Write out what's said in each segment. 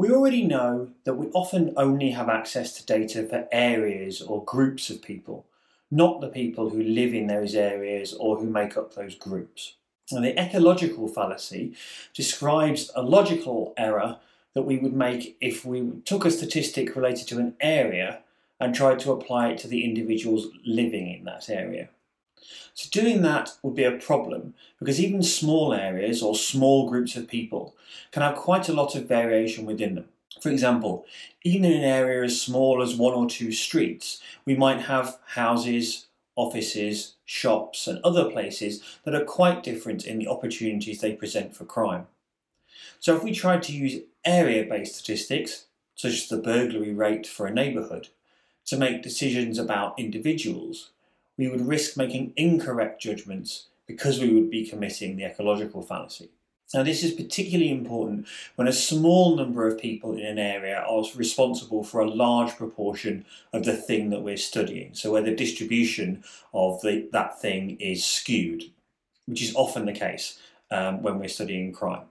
We already know that we often only have access to data for areas or groups of people, not the people who live in those areas or who make up those groups. And the ecological fallacy describes a logical error that we would make if we took a statistic related to an area and tried to apply it to the individuals living in that area. So doing that would be a problem because even small areas or small groups of people can have quite a lot of variation within them. For example, even in an area as small as one or two streets, we might have houses, offices, shops and other places that are quite different in the opportunities they present for crime. So if we tried to use area-based statistics, such as the burglary rate for a neighbourhood, to make decisions about individuals, we would risk making incorrect judgments because we would be committing the ecological fallacy. Now, this is particularly important when a small number of people in an area are responsible for a large proportion of the thing that we're studying. So, where the distribution of the, that thing is skewed, which is often the case um, when we're studying crime.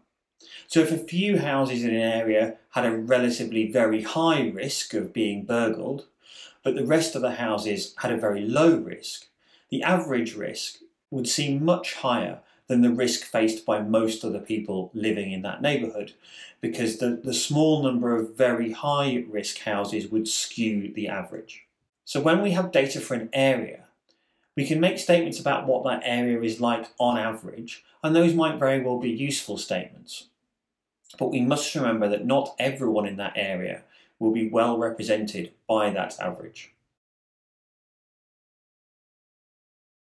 So, if a few houses in an area had a relatively very high risk of being burgled, but the rest of the houses had a very low risk, the average risk would seem much higher than the risk faced by most of the people living in that neighbourhood because the, the small number of very high risk houses would skew the average. So when we have data for an area, we can make statements about what that area is like on average, and those might very well be useful statements. But we must remember that not everyone in that area will be well represented by that average.